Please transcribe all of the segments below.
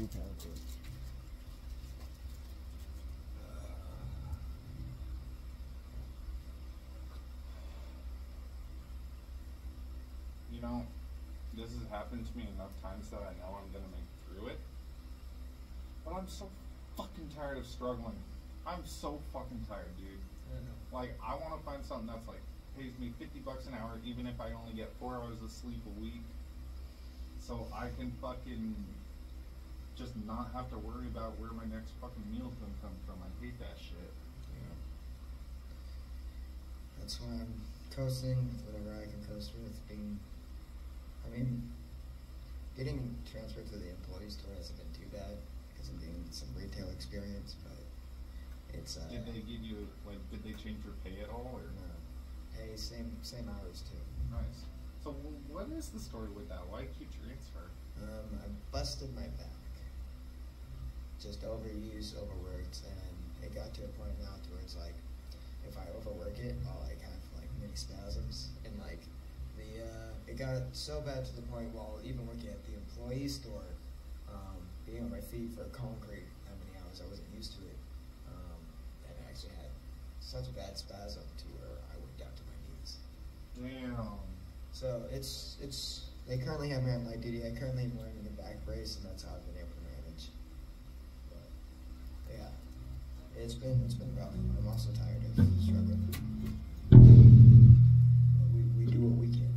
too talented. You know, this has happened to me enough times that I know I'm gonna make it through it. But I'm so fucking tired of struggling. I'm so fucking tired, dude. Like, I want to find something that's like pays me fifty bucks an hour, even if I only get four hours of sleep a week, so I can fucking just not have to worry about where my next fucking meal's gonna come from. I hate that shit. Yeah. That's why I'm coasting with whatever I can coast with. Being, I mean, getting transferred to the employee store hasn't been too bad because I'm getting some retail experience, but it's uh, Did they give you like? Did they change your pay at all? Or no, hey, same same hours too. nice. So what is the story with that? Why keep transfer? Um, I busted my back. Just overused, overworked, and it got to a point now to where it's like, if I overwork it, I'll like have like mini spasms, and like the uh, it got so bad to the point while even working at the employee store, um, being on my feet for concrete, how many hours I wasn't used to it, um, and I actually had such a bad spasm to where I went down to my knees. Damn. So it's it's they currently have me on light duty. I currently am wearing a back brace, and that's how I've been able to yeah, it's been it's been rough. I'm also tired of struggling. But we we do what we can.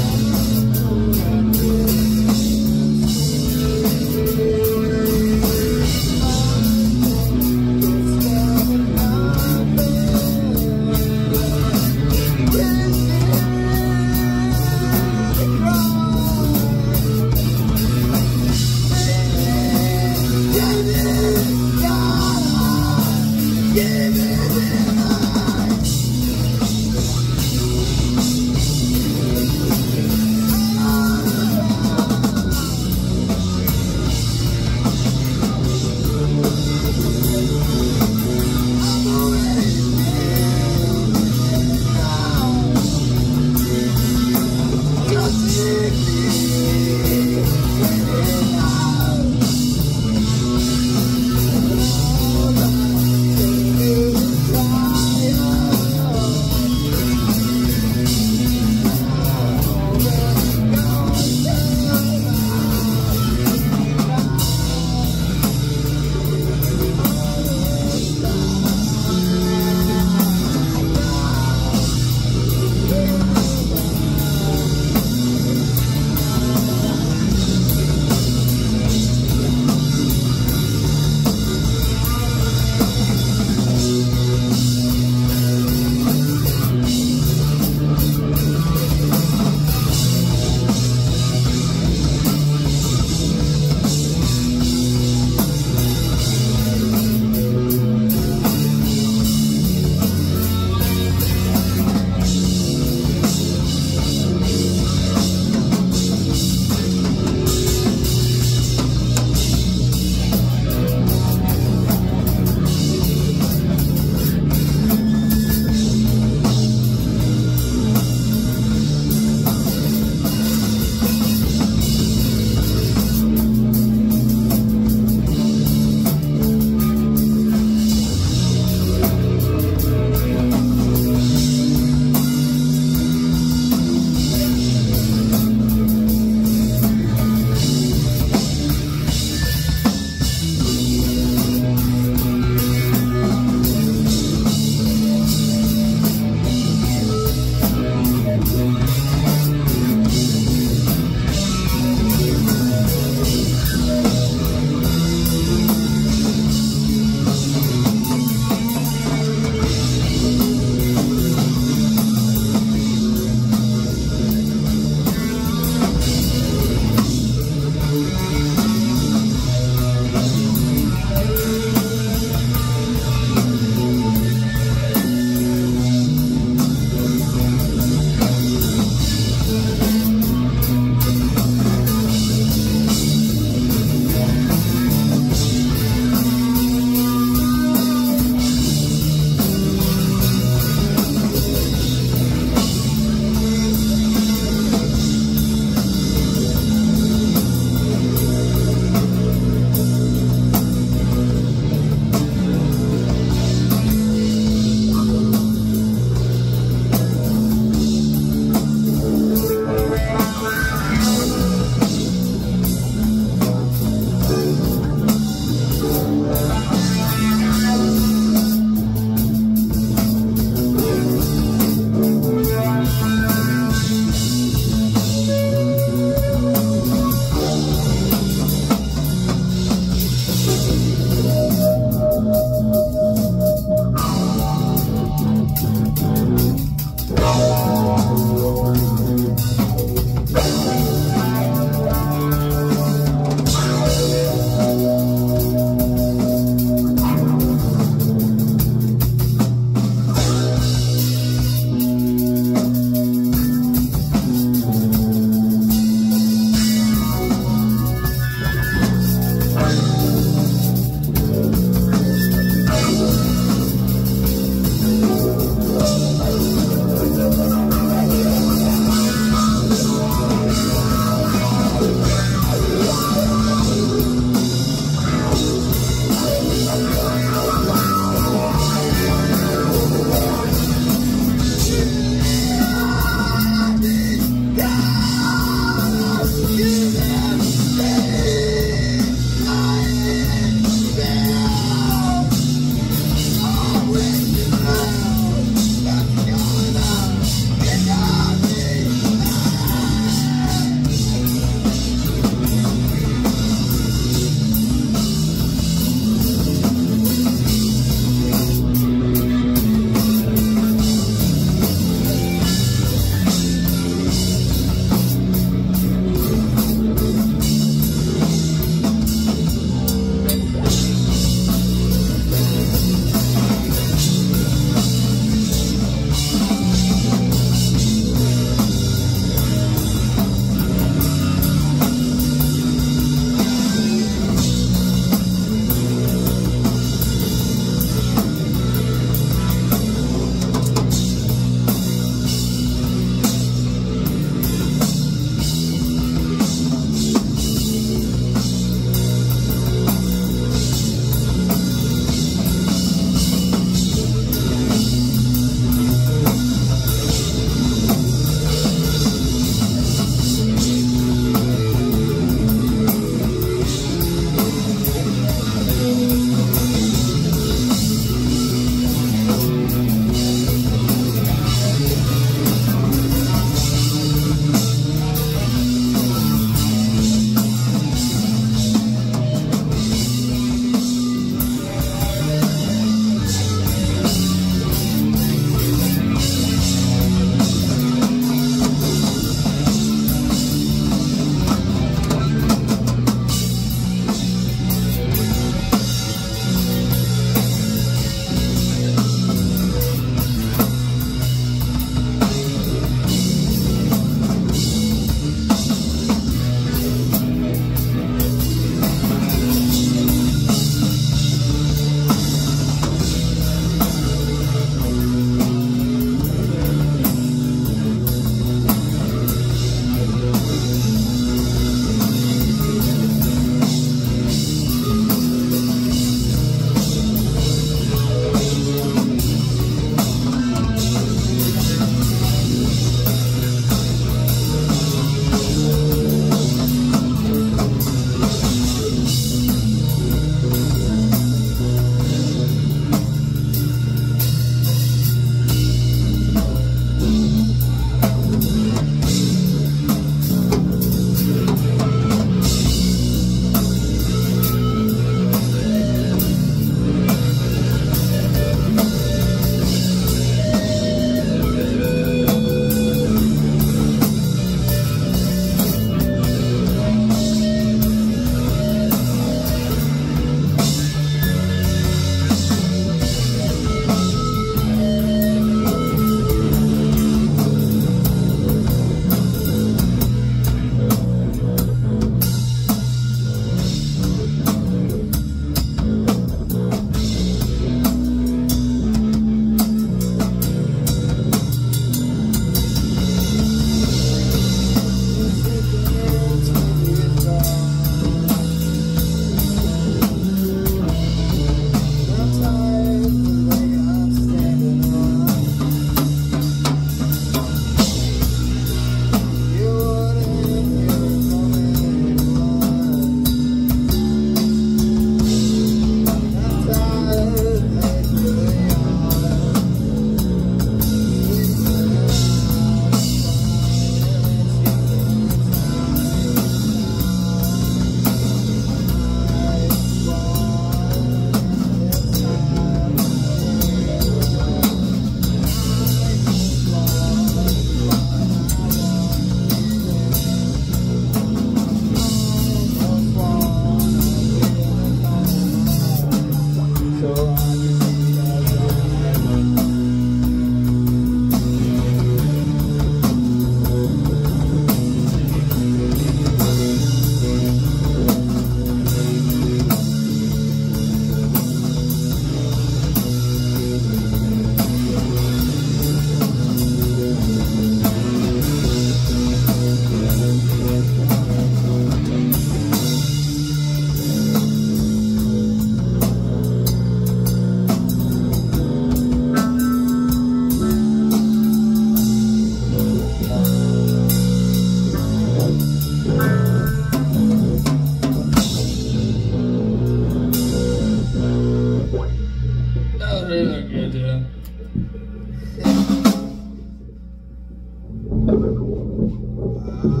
You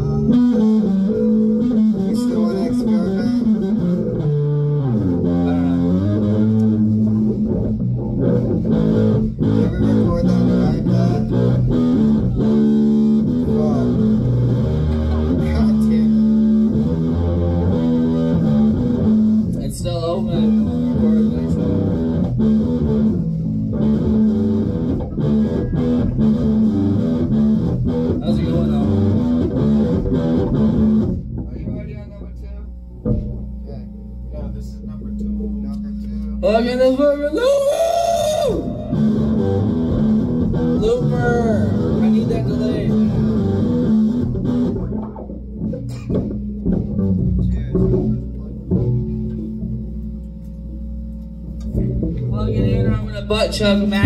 gonna butt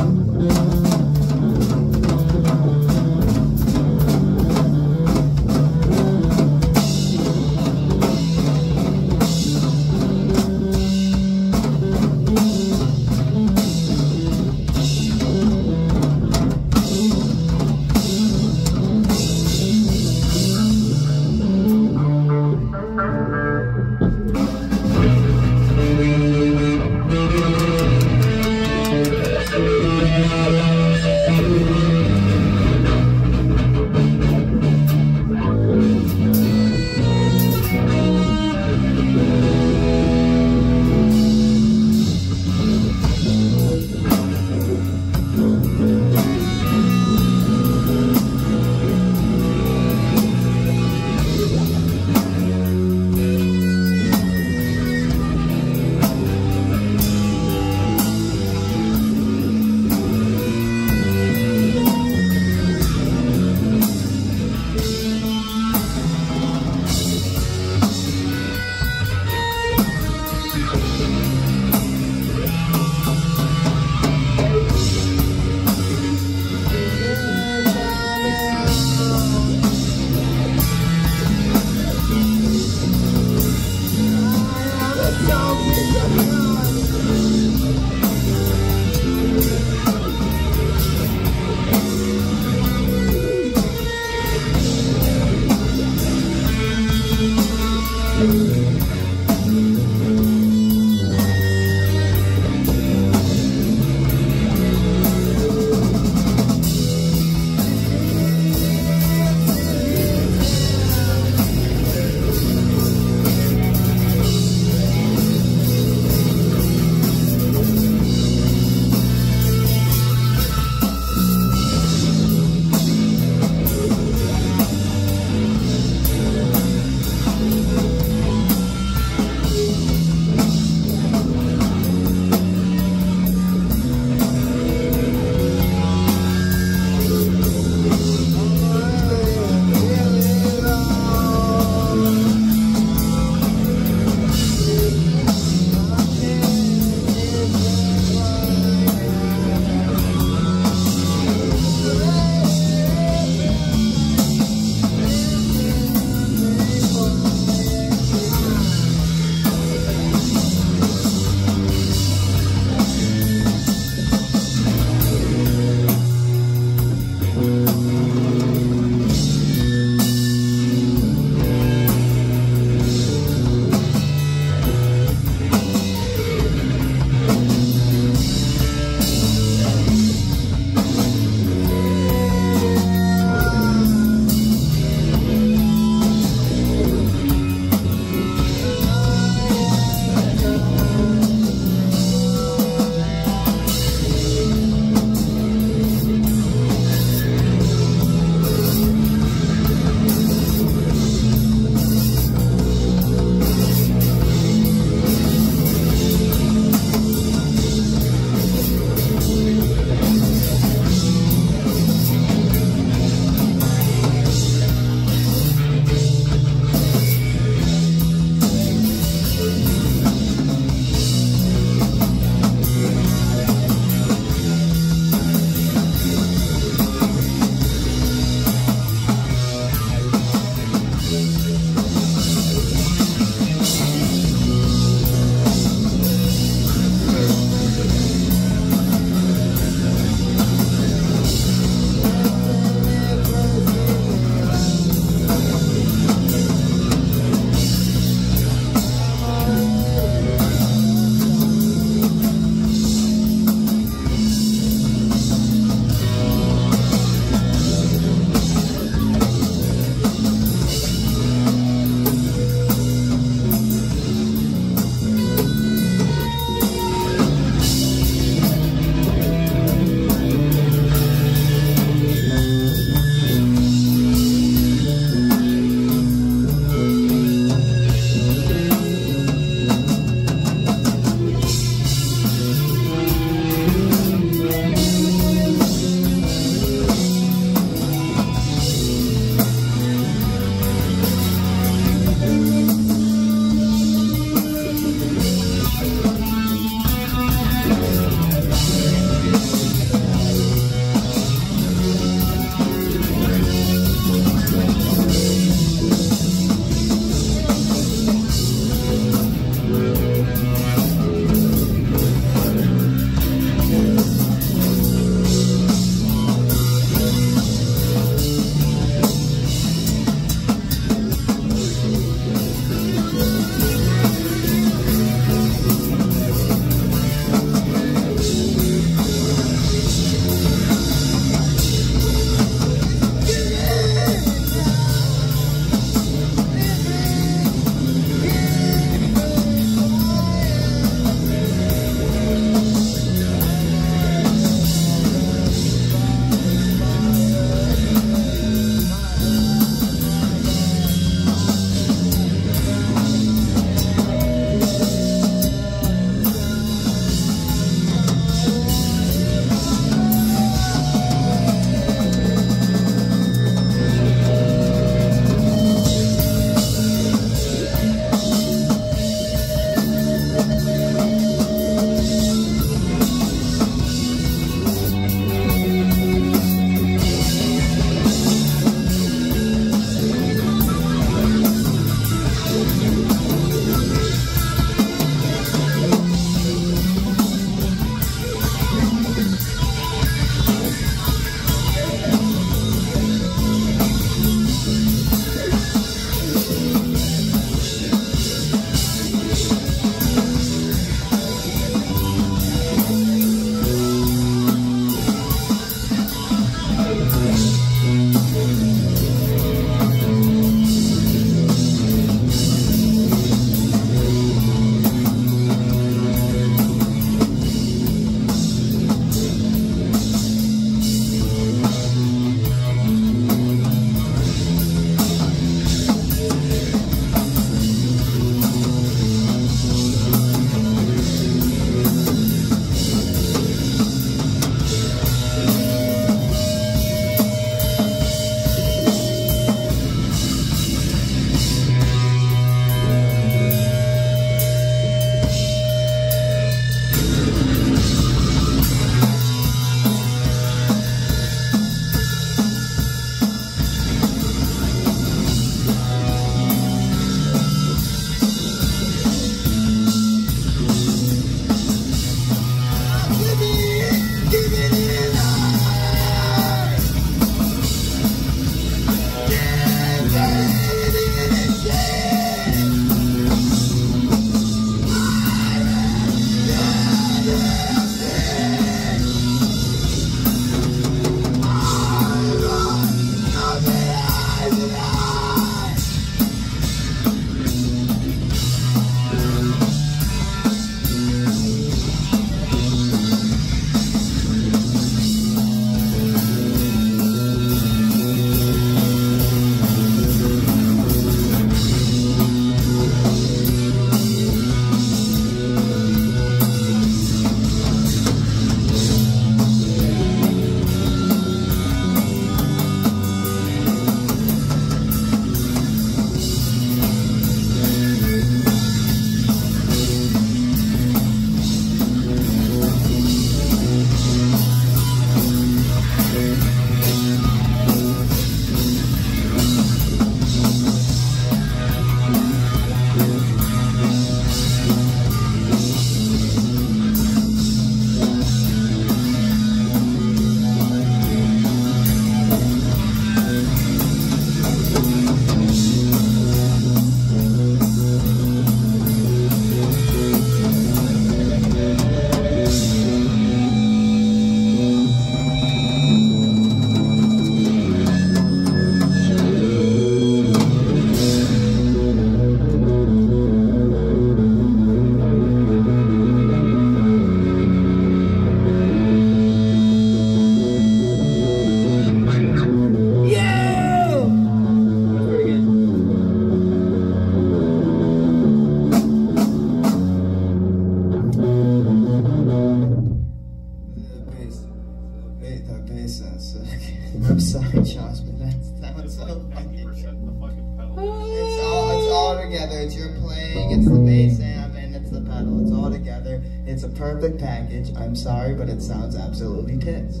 together. It's your playing, it's the bass amp, and it's the pedal. It's all together. It's a perfect package. I'm sorry, but it sounds absolutely tits.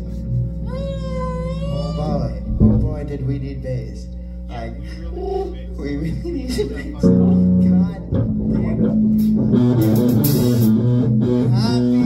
Oh boy, oh boy, did we need bass. Like, we really need bass. God damn it. Happy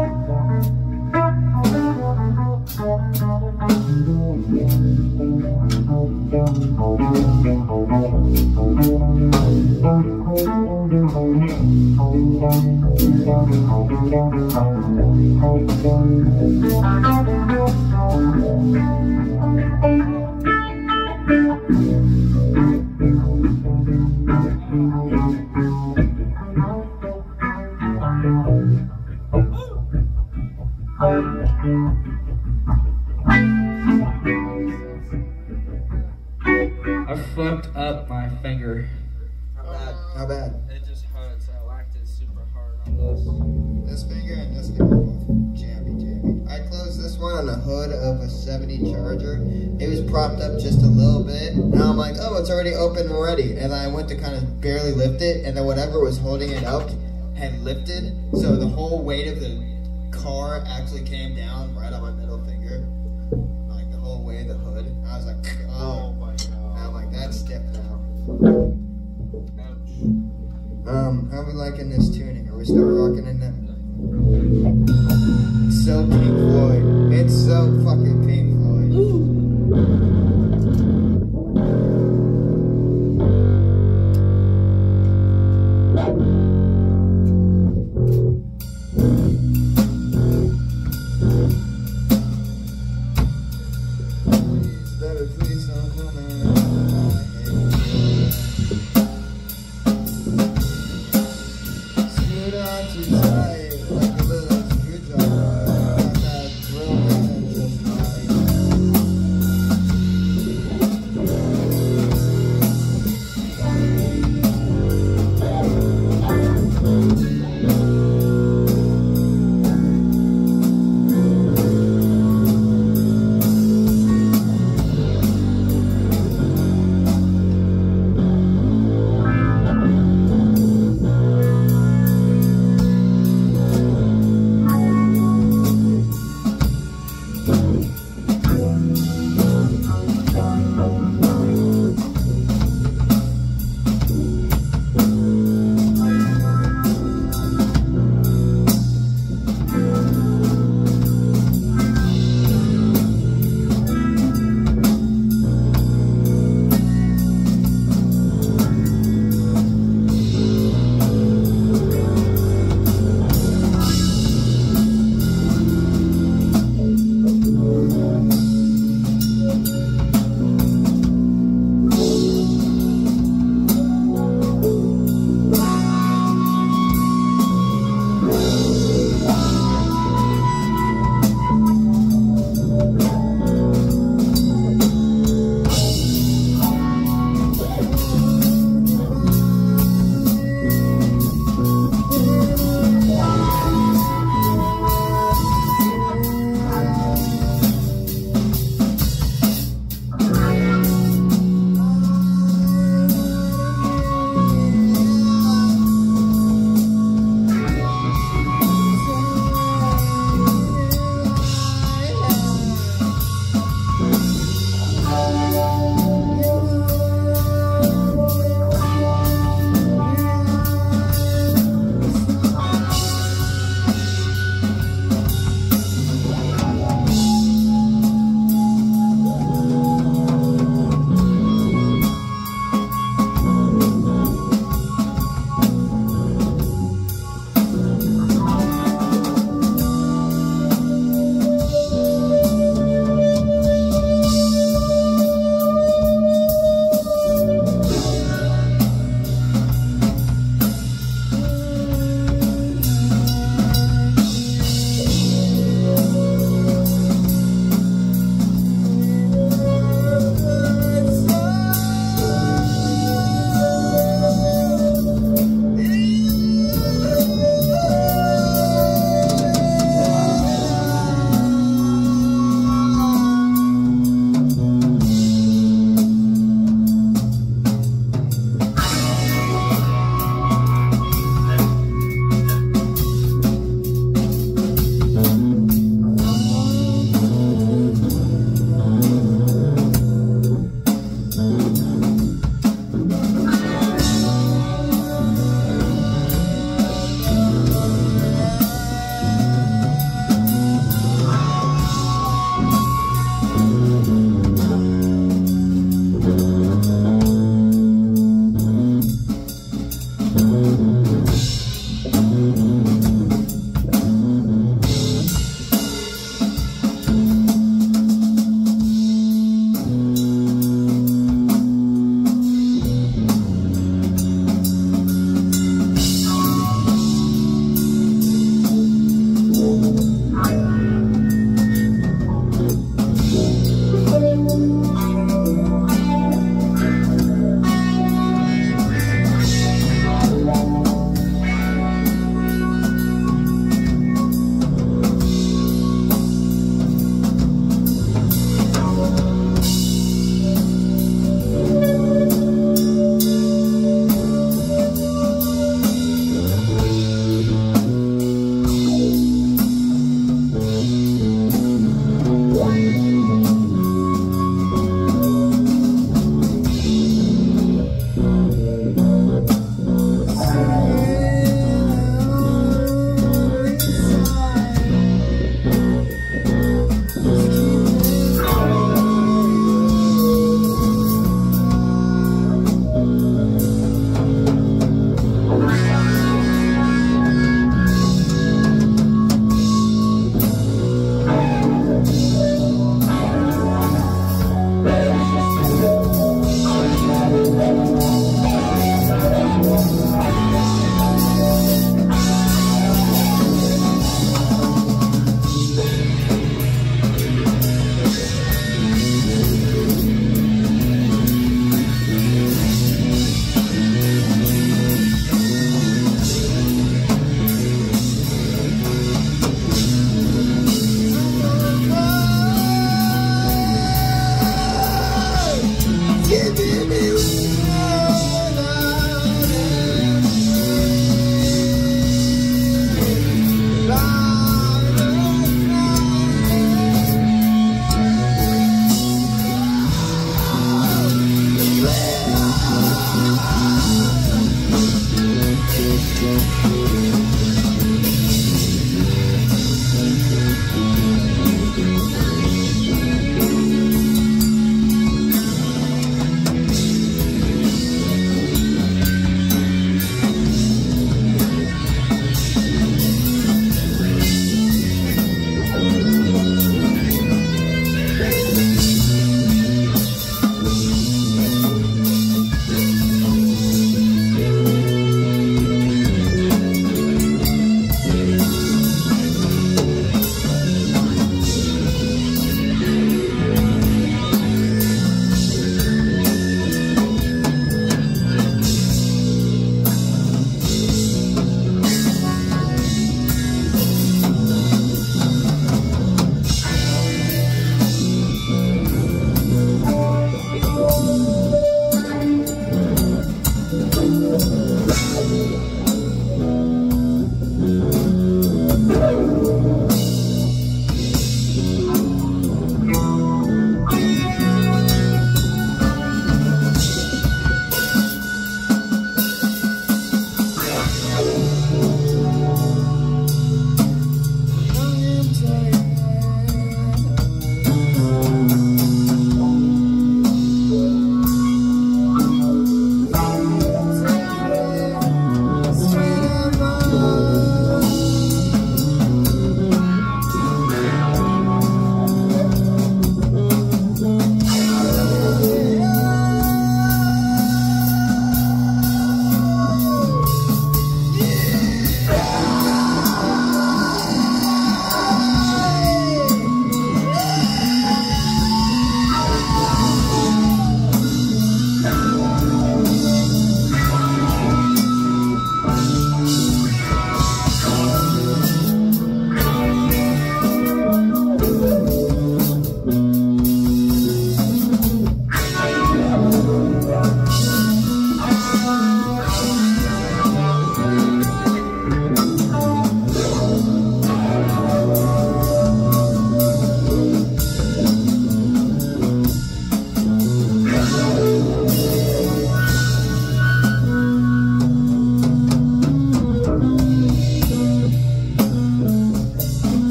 holding it up had lifted, so the whole weight of the car actually came down right on my middle finger.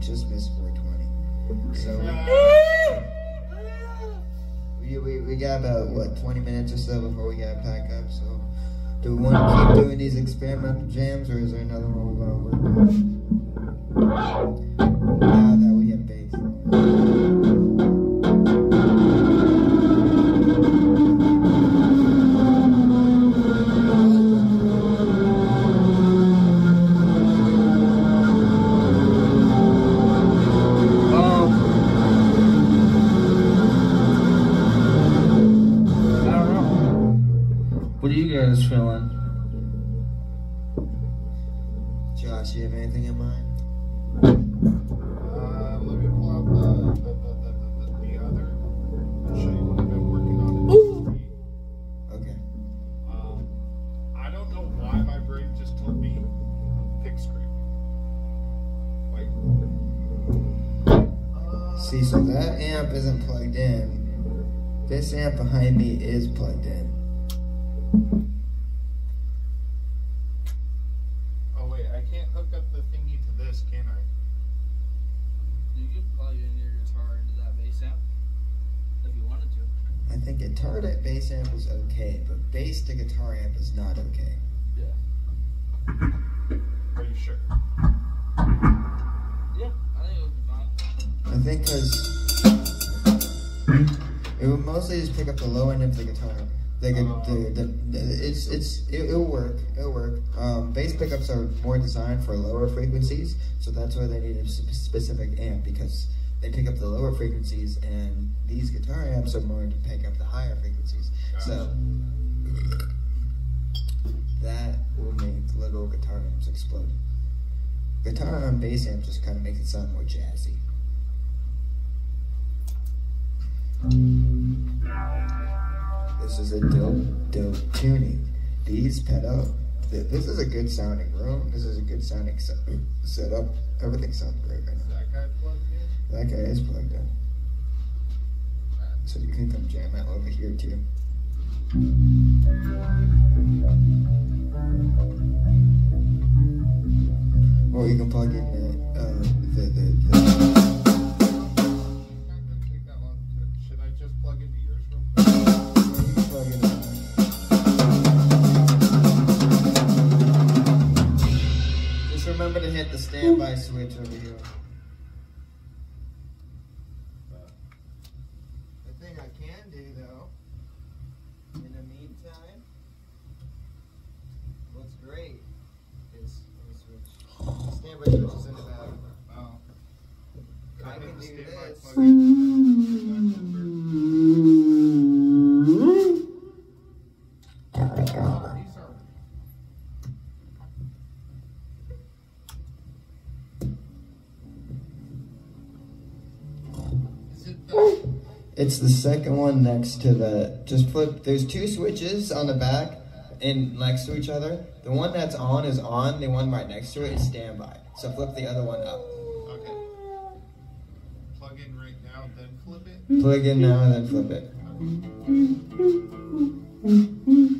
Just missed 4:20. So we, we we got about what 20 minutes or so before we gotta pack up. So do we want to keep doing these experimental jams, or is there another one oh wait, I can't hook up the thingy to this, can I? You could plug in your guitar into that bass amp if you wanted to. I think guitar to bass amp is okay, but bass to guitar amp is not okay. Yeah. Are you sure? Yeah, I think it would be fine. I think because it would mostly just pick up the low end of the guitar. The, gu- the, the, the it's it's it, it'll work. It'll work. Um, bass pickups are more designed for lower frequencies, so that's why they need a specific amp because they pick up the lower frequencies, and these guitar amps are more to pick up the higher frequencies. So that will make little guitar amps explode. Guitar and bass amp just kind of makes it sound more jazzy. This is a dope, dope tuning. These pedal, th- this is a good sounding room. This is a good sounding set- setup. Everything sounds great right Is now. that guy plugged in? That guy is plugged in. So you can come jam out over here too. Or you can plug in the, uh, the, the, the Just remember to hit the standby switch over here. The thing I can do though, in the meantime, what's great is let me. Standby switch is in the back. Oh. I can do this. Second one next to the. Just flip. There's two switches on the back, and next to each other. The one that's on is on. The one right next to it is standby. So flip the other one up. Okay. Plug in right now, then flip it. Plug in now and then flip it.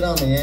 can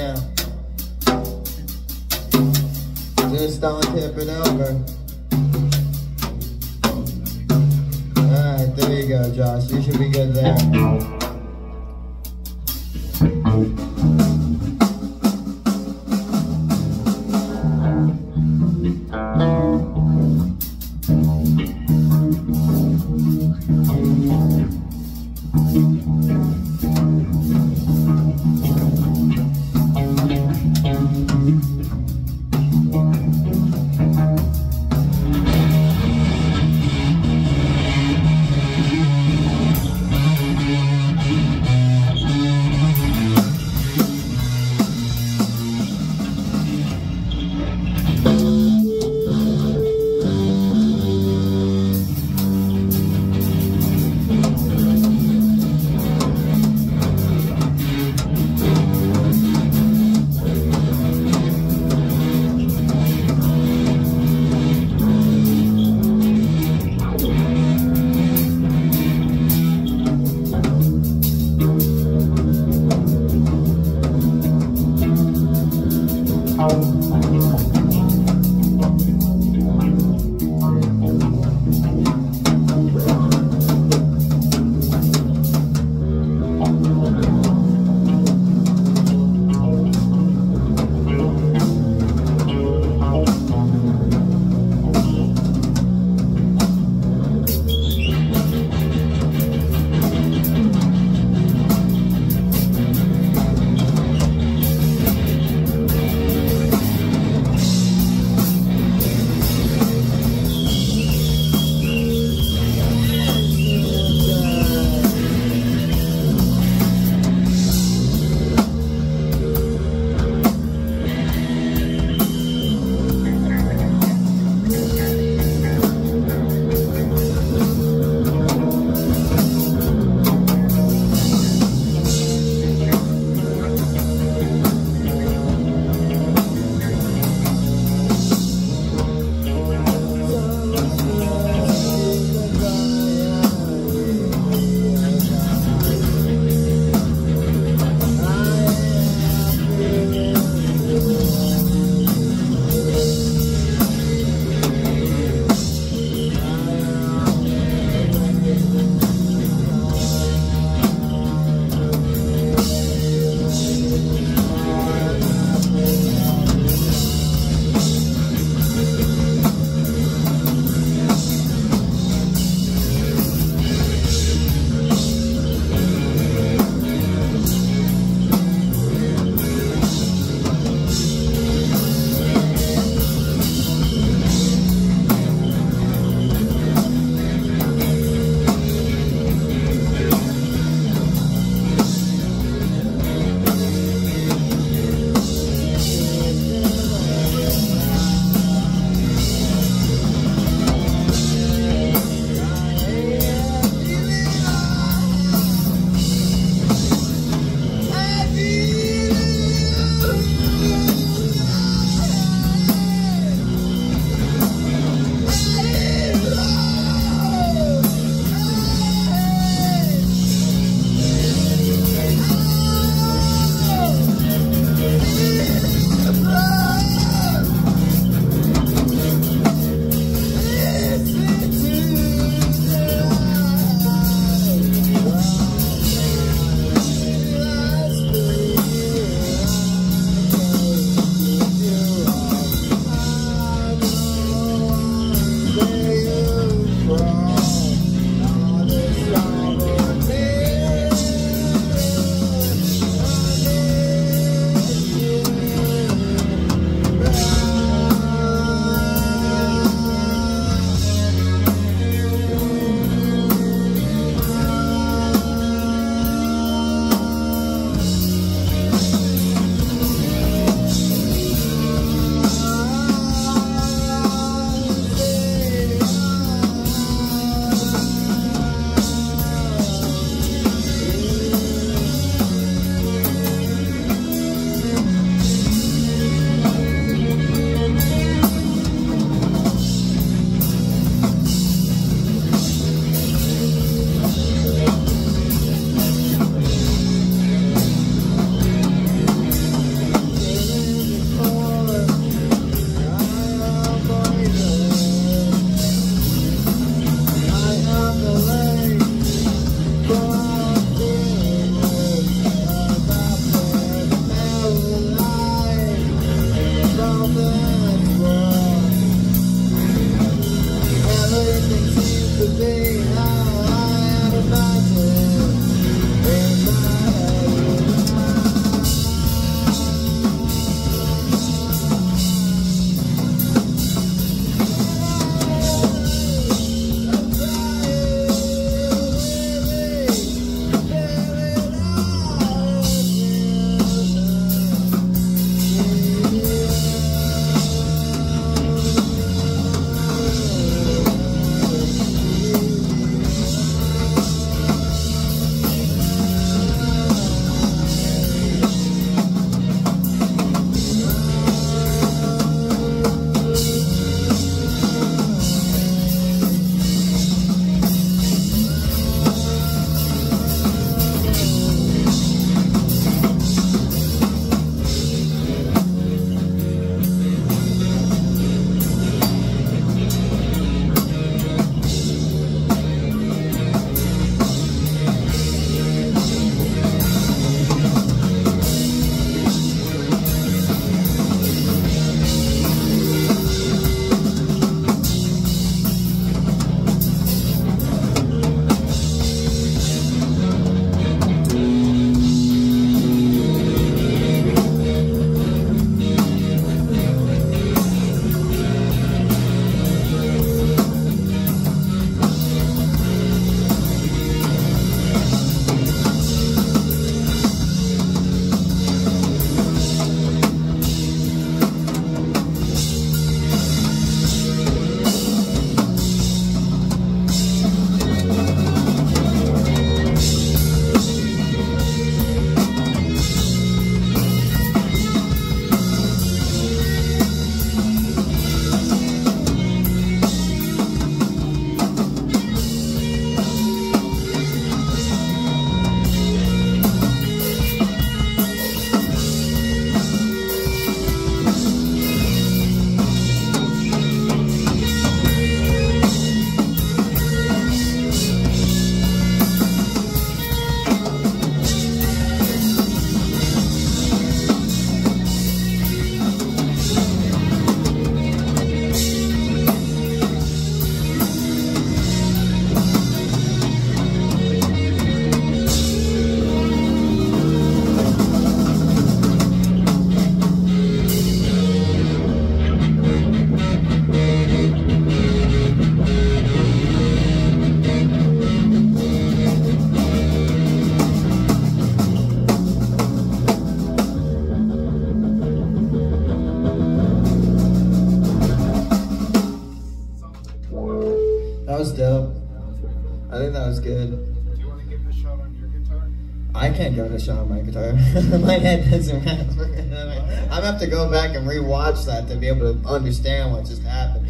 my head doesn't wrap. I'm have to go back and rewatch that to be able to understand what just happened.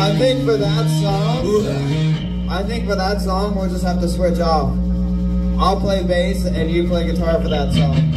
I think for that song, I think for that song we'll just have to switch off. I'll play bass and you play guitar for that song.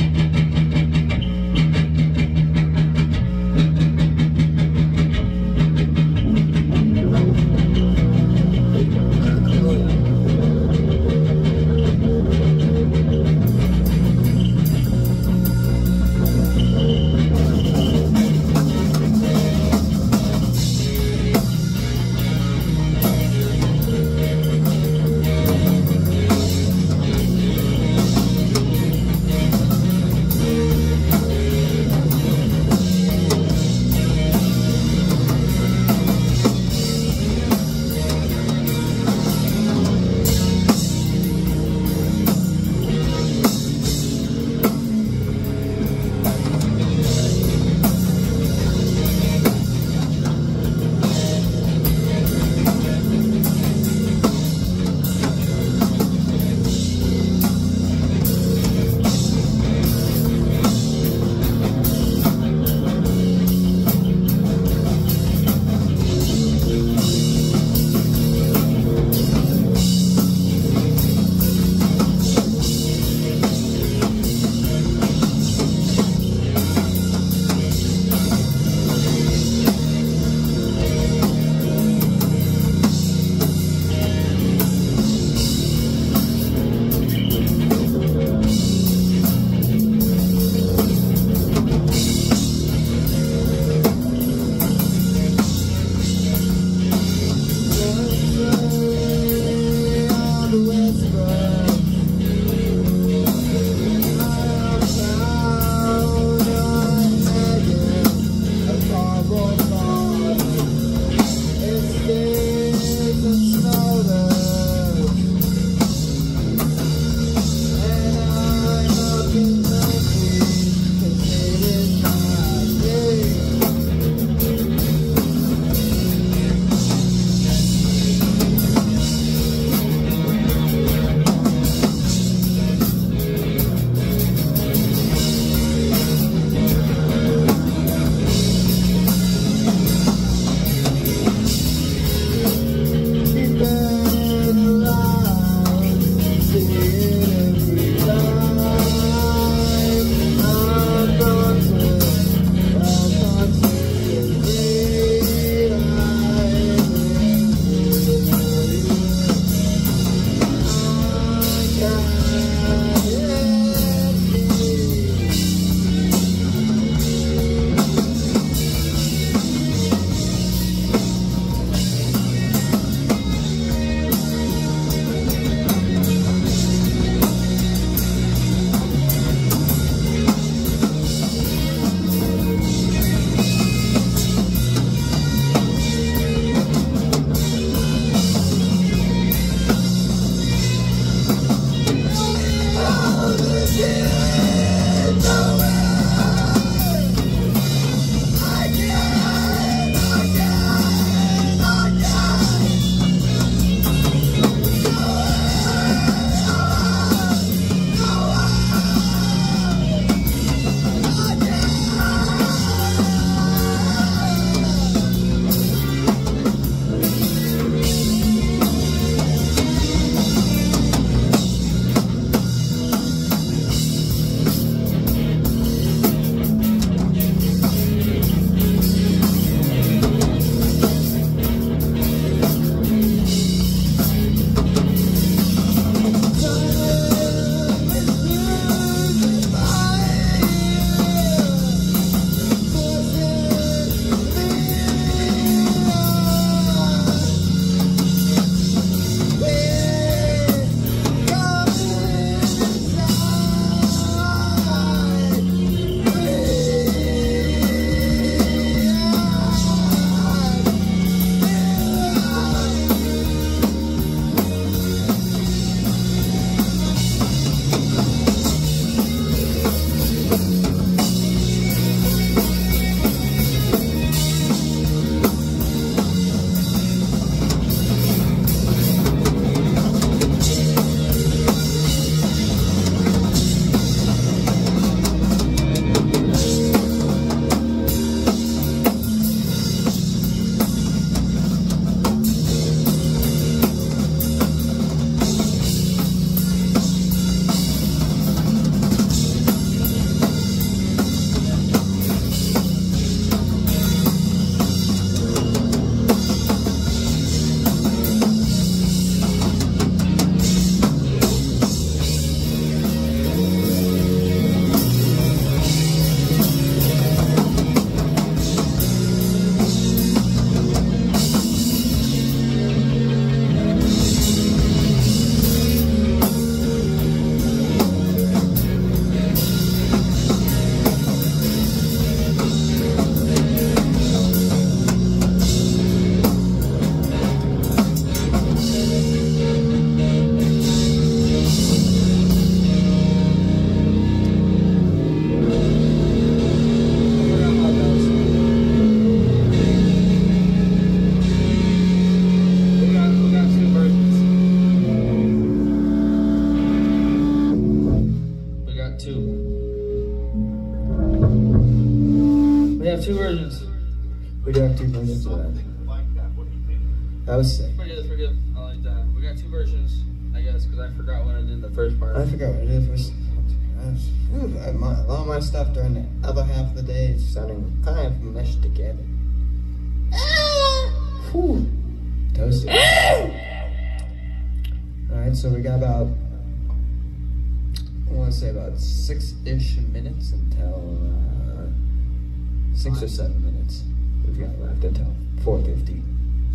Six-ish minutes until, uh, six or seven minutes we've got left until 4.50.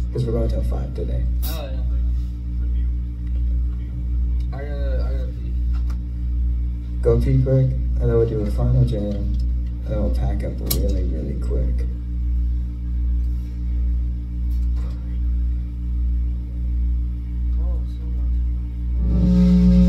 Because we're going till 5 today. Oh, yeah. I gotta, I gotta pee. Go pee quick, and then we'll do a final jam, and then we'll pack up really, really quick. Oh, so much.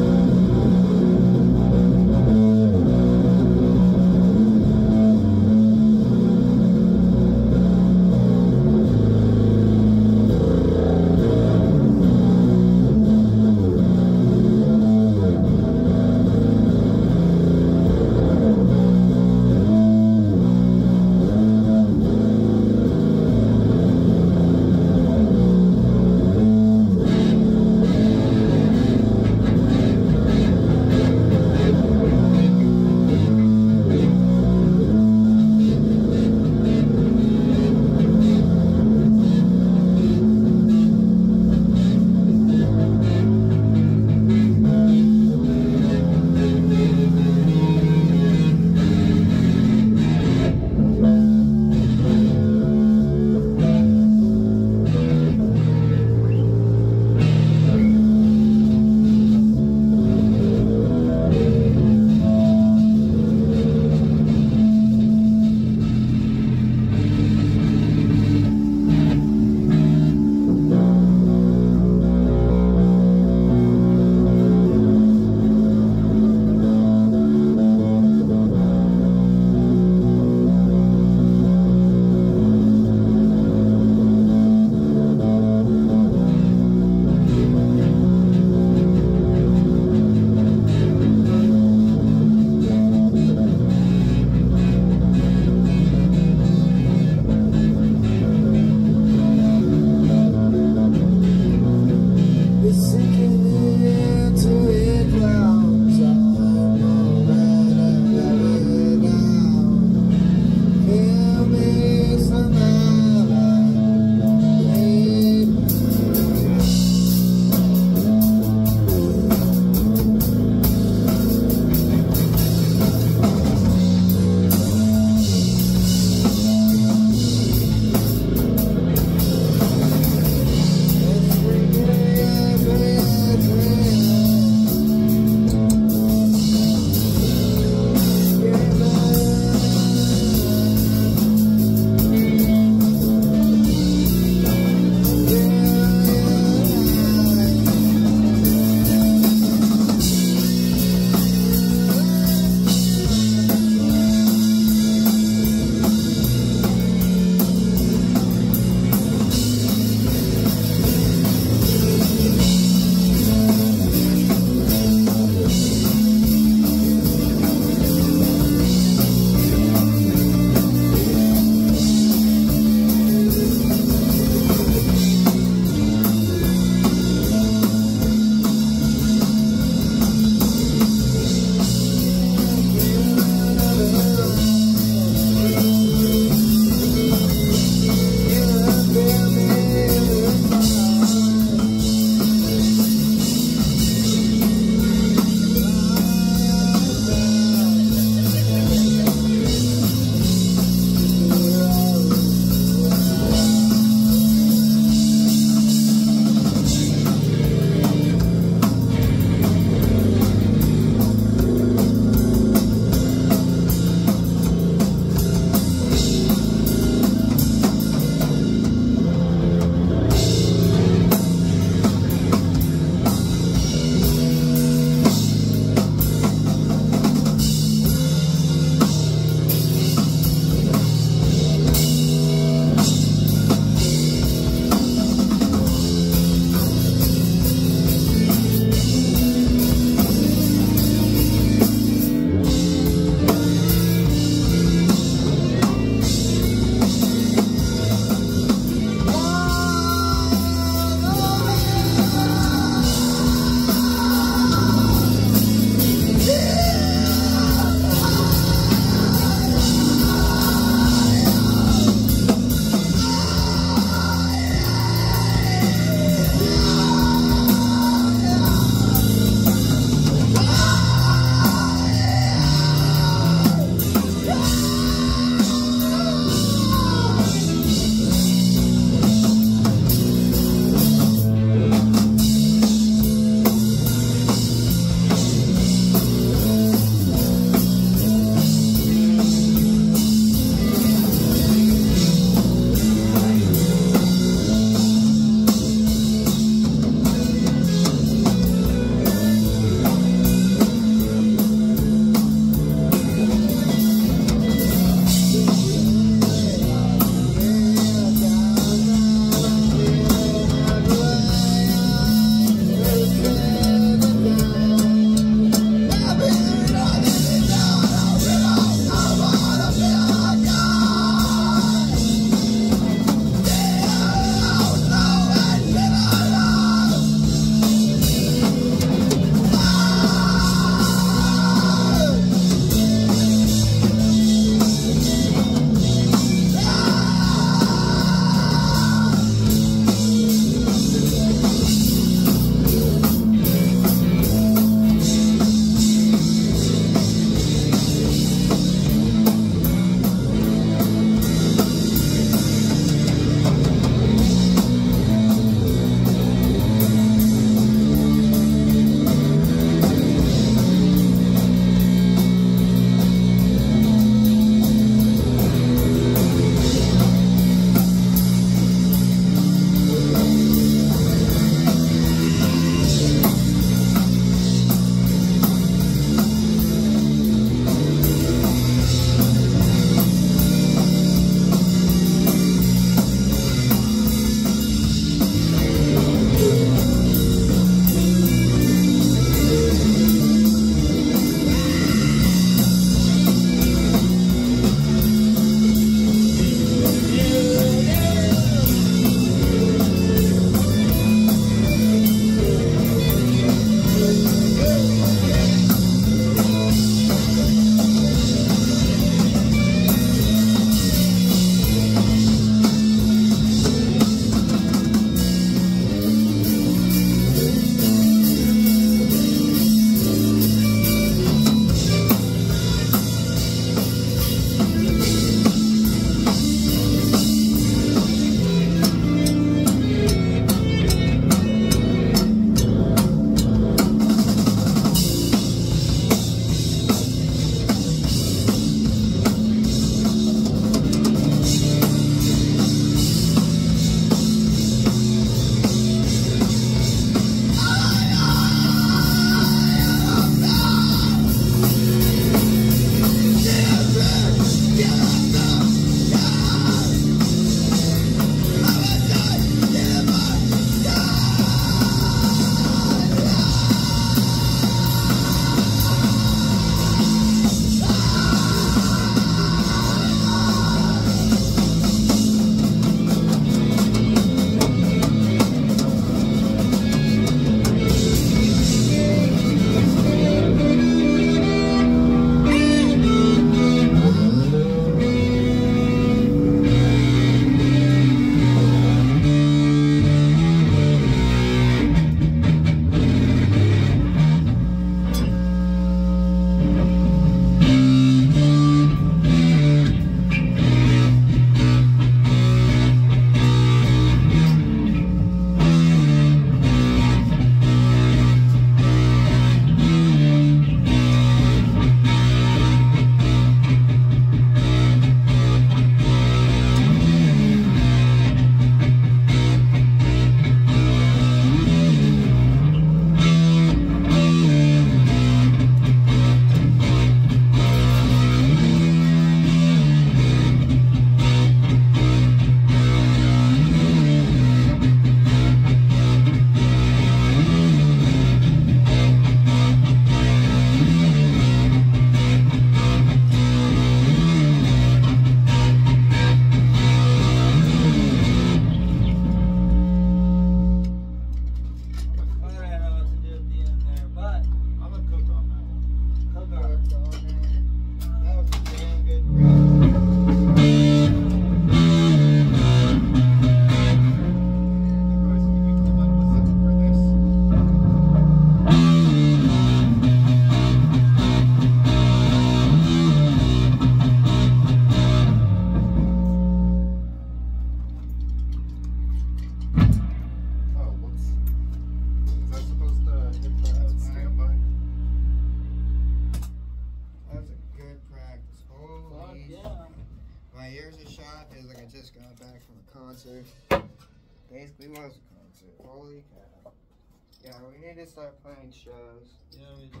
We need to start playing shows. Yeah, we do.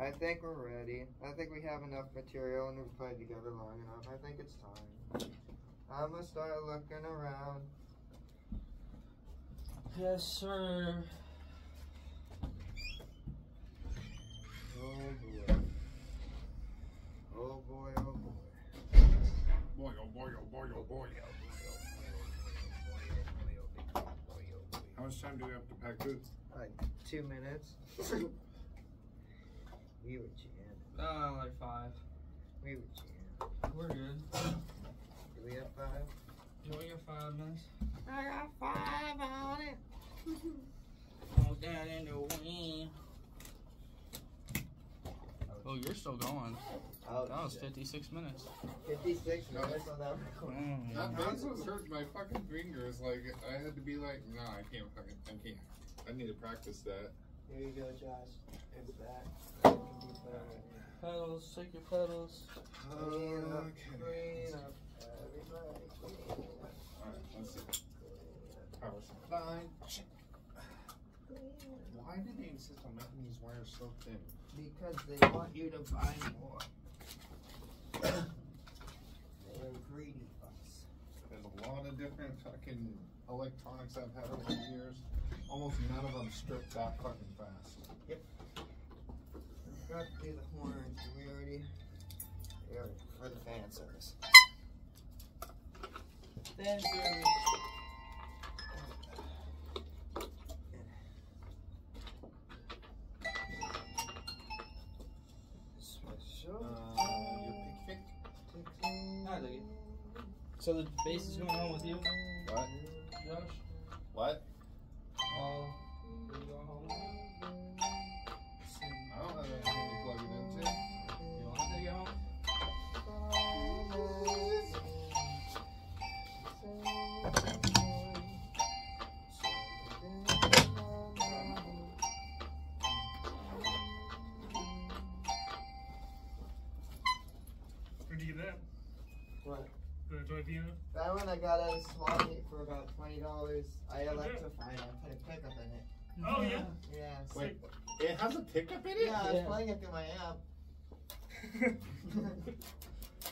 I think we're ready. I think we have enough material and we've played together long enough. I think it's time. I'm gonna start looking around. Yes, sir. Oh boy. Oh boy, oh boy. Boy, oh boy, oh boy, oh boy. How much time do we have to pack boots? Like two minutes. we were jamming. Uh, like five. We were jamming. We're good. Do we have five? You only got five minutes. I got five on it. Oh, down in the wind. Oh, you're still going. Oh, That was shit. 56 minutes. 56 minutes on that record. Mm. That bass was hurting my fucking fingers. Like I had to be like, no, I can't fucking, I can't. I need to practice that. Here you go, Josh. It's back. You can be playing it. Pedals, shake your pedals. Clean up, Okay. up, everybody Alright, let's see. Power supply. Why did they insist on making these wires so thin? Because they want you to buy more. They're greedy fucks. There's a lot of different fucking electronics I've had over the years. Almost none of them strip that fucking fast. Yep. Got to do the horns. Did we already? We already. For the fan service. Then Special. Uh, your pick I dig it. So the bass is going on with you, What? What? Was Yeah. playing it through my amp.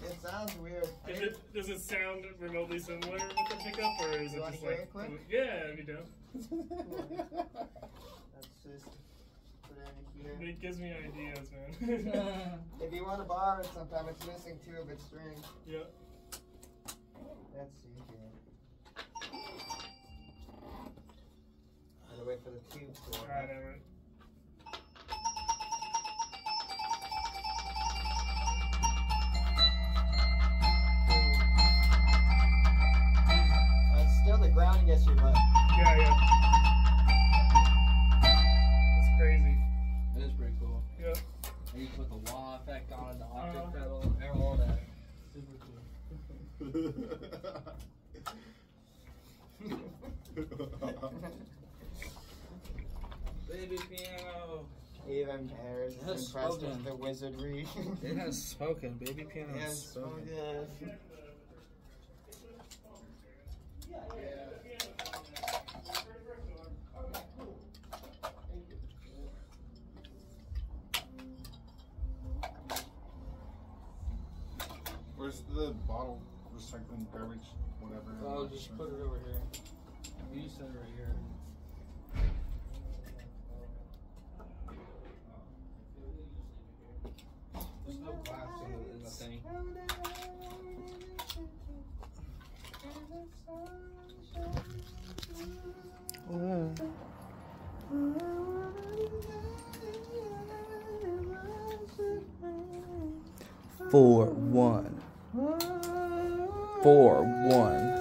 it sounds weird. I Is it, does it sound remotely similar with the pickup, or is You it just like? it quick? Yeah, it'd be dope. That's just it here. It gives me ideas, man. If you want to borrow it sometime, it's missing two of its strings. yeah. Let's see here. Gotta wait for the tube to warm Alright, up. alright. That's still the ground against your butt. Yeah, yeah. That's crazy. It is pretty cool. Yeah. And you put the wah effect on it, the optic Uh-huh. pedal, and all that. Super cool. Baby piano. Even Harris is impressed spoken. with the wizardry. It has spoken. Baby piano has yes, oh spoken. Where's the bottle recycling beverage, whatever? I'll just put it over here. You set it right here. Four one. Four one.